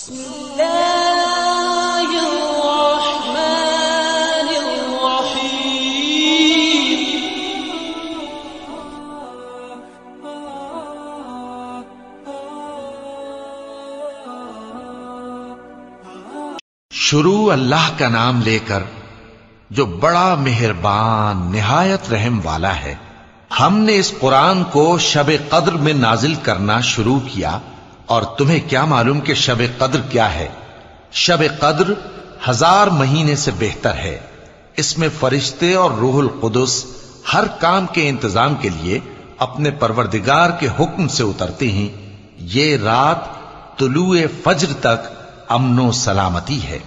بسم الرحمن شروع اللہ کا نام لے کر جو بڑا مہربان، نہایت رحم والا ہے، ہم نے اس قرآن کو شب قدر میں نازل کرنا شروع کیا और तुम्हें क्या मालूम कि शब कद्र क्या है? शब कद्र हज़ार महीने से बेहतर है। इसमें फरिश्ते और रूहुल कुदस हर काम के इंतज़ाम के लिए अपने परवरदिगार के हुक्म से उतरते हैं। ये रात तुलुए फज्र तक अमनो सलामती है।